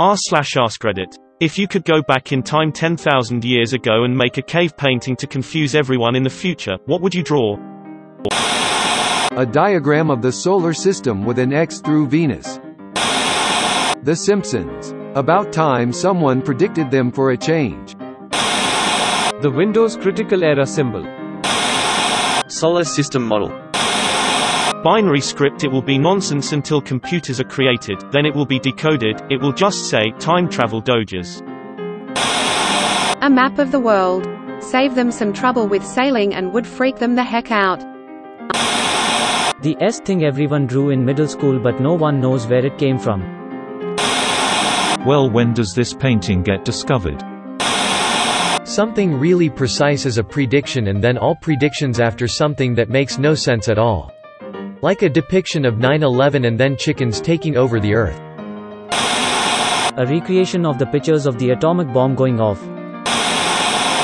r slash askreddit. If you could go back in time 10,000 years ago and make a cave painting to confuse everyone in the future, what would you draw? A diagram of the solar system with an X through Venus. The Simpsons. About time someone predicted them for a change. The Windows Critical Error symbol. Solar system model. Binary script it will be nonsense until computers are created, then it will be decoded, it will just say, time travel doges. A map of the world. Save them some trouble with sailing and would freak them the heck out. The S thing everyone drew in middle school but no one knows where it came from. Well when does this painting get discovered? Something really precise as a prediction and then all predictions after something that makes no sense at all. Like a depiction of 9-11 and then chickens taking over the earth. A recreation of the pictures of the atomic bomb going off.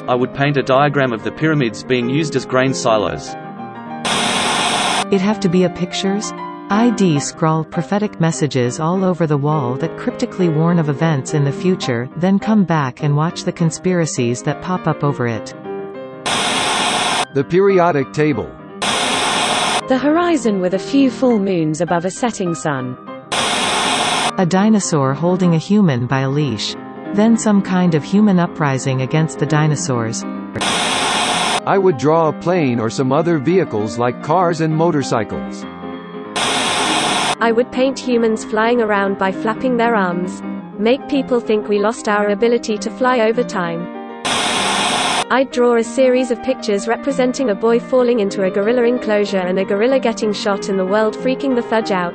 I would paint a diagram of the pyramids being used as grain silos. It have to be a pictures? ID scrawl prophetic messages all over the wall that cryptically warn of events in the future, then come back and watch the conspiracies that pop up over it. The periodic table. The horizon with a few full moons above a setting sun. A dinosaur holding a human by a leash. Then some kind of human uprising against the dinosaurs. I would draw a plane or some other vehicles like cars and motorcycles. I would paint humans flying around by flapping their arms. Make people think we lost our ability to fly over time. I'd draw a series of pictures representing a boy falling into a gorilla enclosure and a gorilla getting shot and the world freaking the fudge out.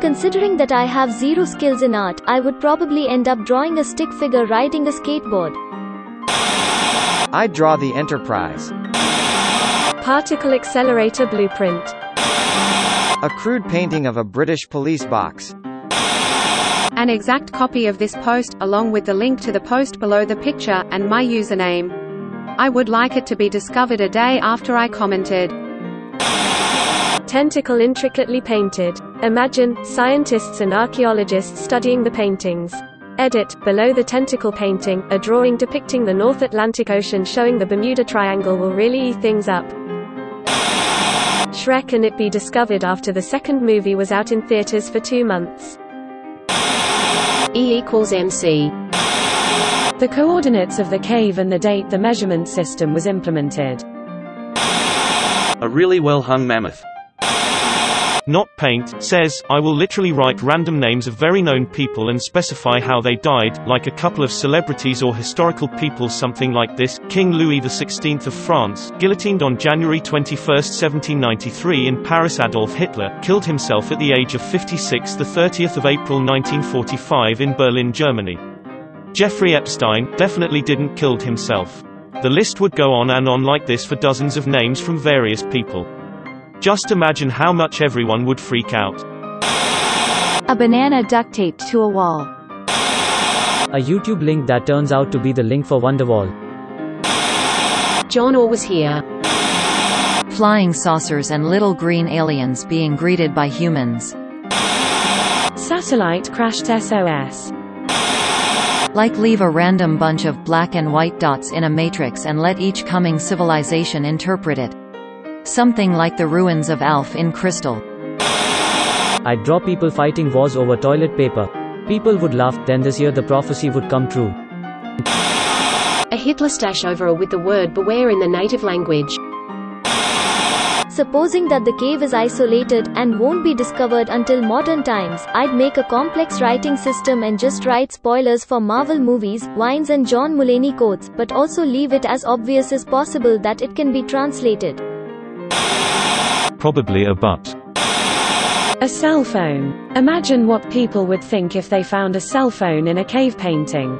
Considering that I have zero skills in art, I would probably end up drawing a stick figure riding a skateboard. I'd draw the Enterprise. Particle accelerator blueprint. A crude painting of a British police box. An exact copy of this post, along with the link to the post below the picture, and my username. I would like it to be discovered a day after I commented. Tentacle intricately painted. Imagine, scientists and archaeologists studying the paintings. Edit, below the tentacle painting, a drawing depicting the North Atlantic Ocean showing the Bermuda Triangle will really eat things up. Shrek and it be discovered after the second movie was out in theaters for two months. E equals MC. The coordinates of the cave and the date the measurement system was implemented. A really well hung mammoth. Not paint, says, I will literally write random names of very known people and specify how they died, like a couple of celebrities or historical people something like this, King Louis XVI of France, guillotined on January 21, 1793 in Paris Adolf Hitler, killed himself at the age of 56 the 30th of April 1945 in Berlin, Germany. Jeffrey Epstein, definitely didn't killed himself. The list would go on and on like this for dozens of names from various people. Just imagine how much everyone would freak out. A banana duct taped to a wall. A YouTube link that turns out to be the link for Wonderwall. John Orr was here. Flying saucers and little green aliens being greeted by humans. Satellite crashed SOS. Like leave a random bunch of black and white dots in a matrix and let each coming civilization interpret it. Something like the ruins of Alf in Crystal. I'd draw people fighting wars over toilet paper. People would laugh, then this year the prophecy would come true. A Hitler stash over a with the word beware in the native language. Supposing that the cave is isolated and won't be discovered until modern times, I'd make a complex writing system and just write spoilers for Marvel movies, wines and John Mulaney quotes, but also leave it as obvious as possible that it can be translated. Probably a butt. A cell phone. Imagine what people would think if they found a cell phone in a cave painting.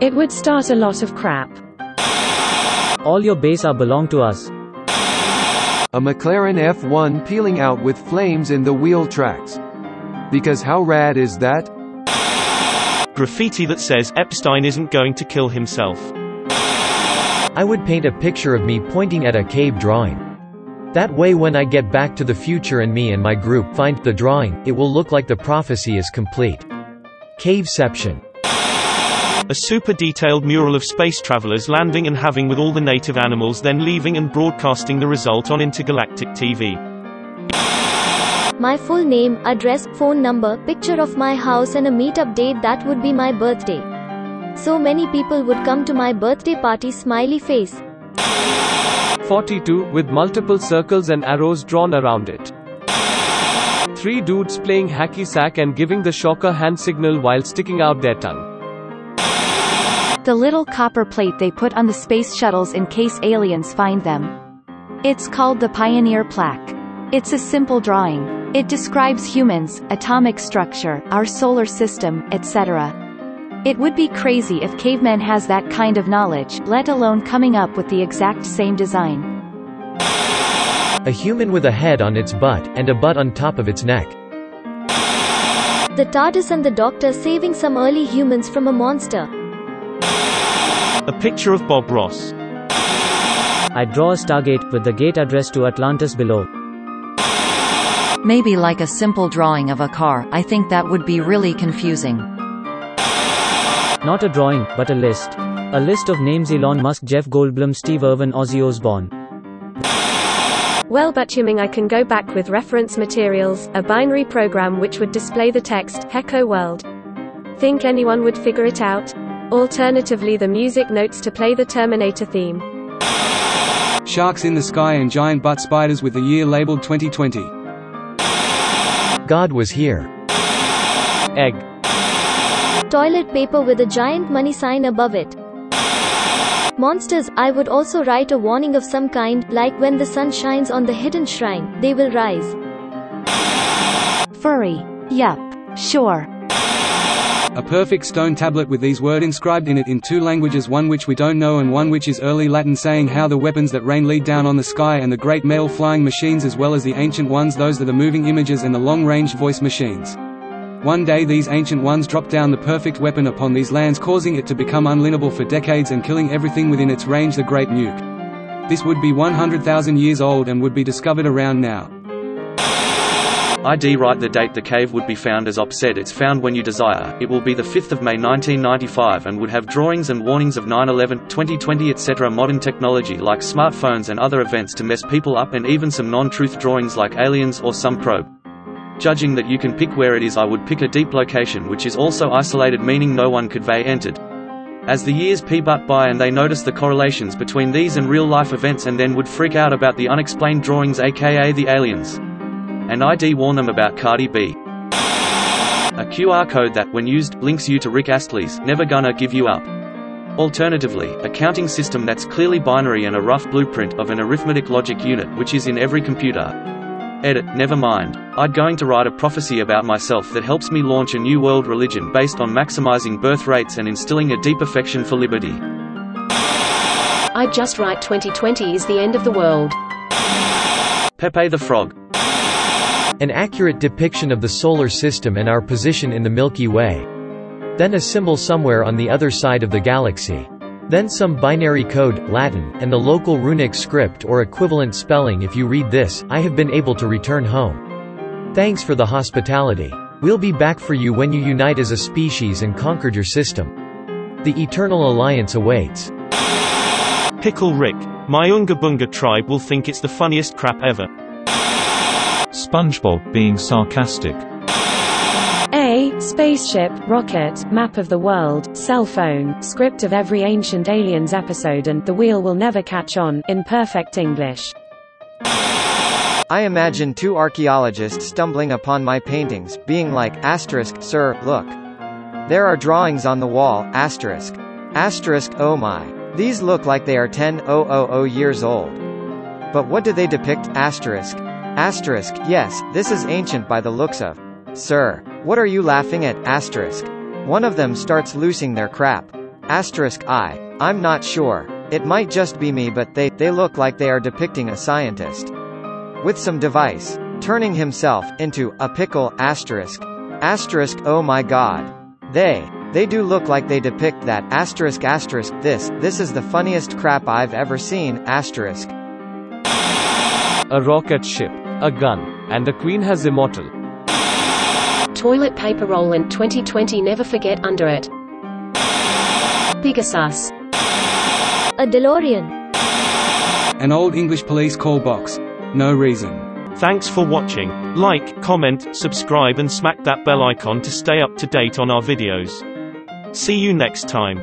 It would start a lot of crap. All your base are belong to us. A McLaren F1 peeling out with flames in the wheel tracks. Because how rad is that? Graffiti that says Epstein isn't going to kill himself. I would paint a picture of me pointing at a cave drawing. That way when I get back to the future and me and my group find the drawing, it will look like the prophecy is complete. Caveception. A super detailed mural of space travelers landing and having with all the native animals then leaving and broadcasting the result on intergalactic TV. My full name, address, phone number, picture of my house and a meetup date that would be my birthday. So many people would come to my birthday party smiley face. 42, with multiple circles and arrows drawn around it. Three dudes playing hacky sack and giving the shocker hand signal while sticking out their tongue. The little copper plate they put on the space shuttles in case aliens find them. It's called the Pioneer Plaque. It's a simple drawing. It describes humans, atomic structure, our solar system, etc. It would be crazy if caveman has that kind of knowledge, let alone coming up with the exact same design. A human with a head on its butt, and a butt on top of its neck. The TARDIS and the Doctor saving some early humans from a monster. A picture of Bob Ross. I draw a stargate, with the gate address to Atlantis below. Maybe like a simple drawing of a car, I think that would be really confusing. Not a drawing, but a list. A list of names Elon Musk, Jeff Goldblum, Steve Irwin, Ozzy Osbourne. Well, Butchuming I can go back with reference materials, a binary program which would display the text, Hecko World. Think anyone would figure it out? Alternatively the music notes to play the Terminator theme. Sharks in the sky and giant butt spiders with the year labeled 2020. God was here. Egg. Toilet paper with a giant money sign above it. Monsters, I would also write a warning of some kind, like when the sun shines on the hidden shrine, they will rise. Furry. Yup. Sure. A perfect stone tablet with these words inscribed in it in two languages one which we don't know and one which is early Latin saying how the weapons that rain lead down on the sky and the great male flying machines as well as the ancient ones those are the moving images and the long-range voice machines. One day these ancient ones dropped down the perfect weapon upon these lands causing it to become unlinable for decades and killing everything within its range the Great Nuke. This would be 100,000 years old and would be discovered around now. ID Write the date the cave would be found as Op said it's found when you desire, it will be the 5th of May 1995 and would have drawings and warnings of 9-11, 2020 etc. Modern technology like smartphones and other events to mess people up and even some non-truth drawings like aliens or some probe. Judging that you can pick where it is I would pick a deep location which is also isolated meaning no one could they entered. As the years peep-up by and they notice the correlations between these and real-life events and then would freak out about the unexplained drawings aka the aliens. And ID warn them about Cardi B. A QR code that, when used, links you to Rick Astley's Never Gonna Give You Up. Alternatively, a counting system that's clearly binary and a rough blueprint of an arithmetic logic unit which is in every computer. Edit, never mind. I'd going to write a prophecy about myself that helps me launch a new world religion based on maximizing birth rates and instilling a deep affection for liberty. I'd just write 2020 is the end of the world. Pepe the Frog. An accurate depiction of the solar system and our position in the Milky Way. Then a symbol somewhere on the other side of the galaxy. Then some binary code, Latin, and the local runic script or equivalent spelling if you read this, I have been able to return home. Thanks for the hospitality. We'll be back for you when you unite as a species and conquered your system. The Eternal Alliance awaits. Pickle Rick. My Unga Bunga tribe will think it's the funniest crap ever. SpongeBob being sarcastic. A. Spaceship, rocket, map of the world, cell phone, script of every Ancient Aliens episode and The Wheel Will Never Catch On, in perfect English. I imagine two archaeologists stumbling upon my paintings, being like, asterisk, sir, look. There are drawings on the wall, asterisk. Asterisk, oh my. These look like they are 10,000 years old. But what do they depict, asterisk? Asterisk, yes, this is ancient by the looks of. Sir. What are you laughing at, asterisk? One of them starts loosing their crap. Asterisk I. I'm not sure. It might just be me but they, they look like they are depicting a scientist. With some device. Turning himself, into, a pickle, asterisk. Asterisk, oh my god. They. They do look like they depict that, asterisk asterisk, this, this is the funniest crap I've ever seen, asterisk. A rocket ship. A gun. And the queen has immortal. Toilet paper roll and 2020 never forget under it. Pegasus. A DeLorean. An old English police call box. No reason. Thanks for watching. Like, comment, subscribe and smack that bell icon to stay up to date on our videos. See you next time.